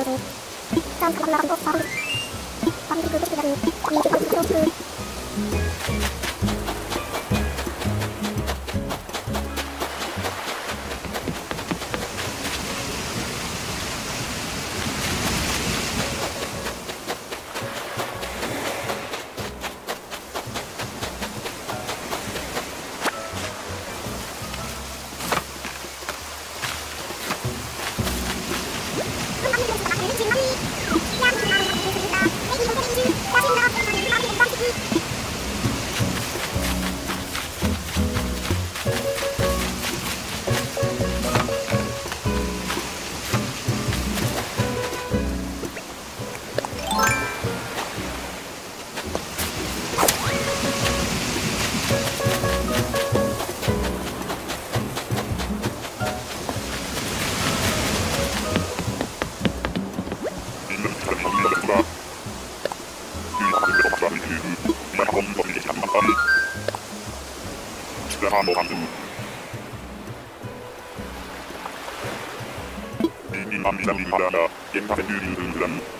ピッタンクラブをパンチ。ハンドハンドビンビンバンビザミンハラダ、ゲンタセニューリュールングラム。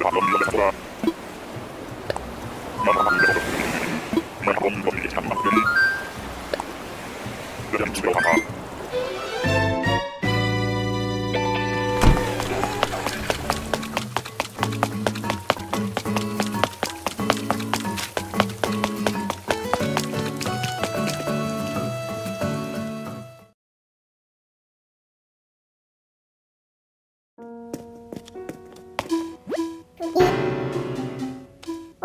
problem.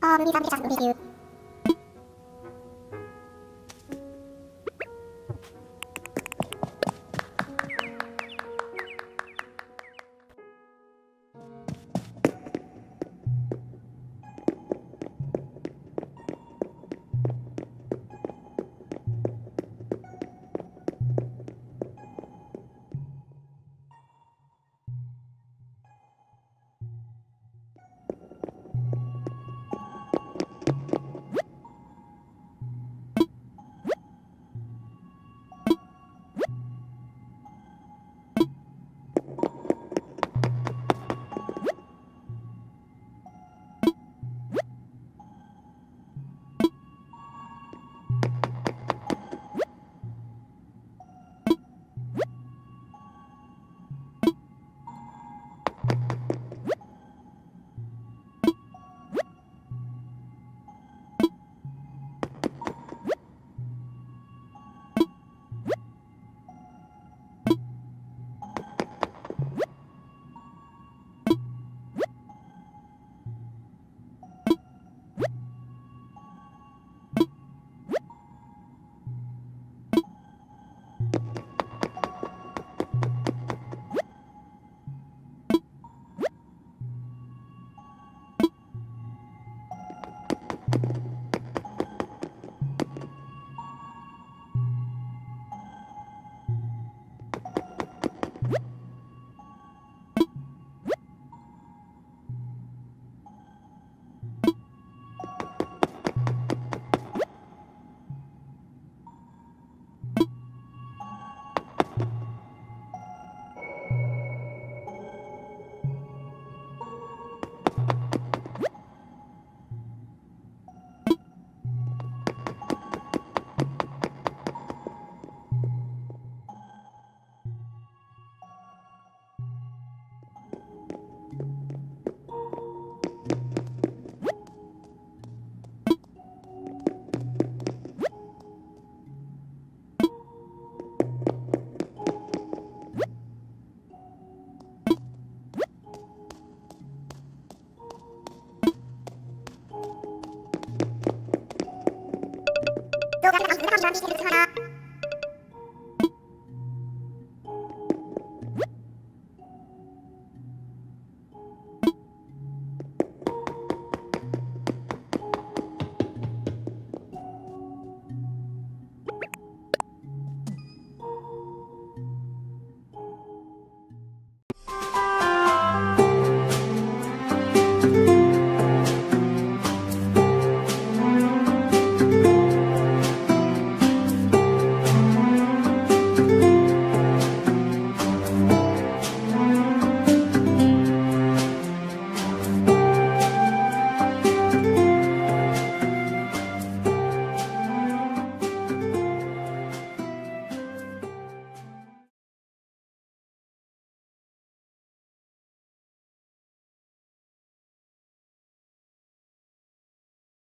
아무리 삼계장 놀이기우 動画が動画を見てるから。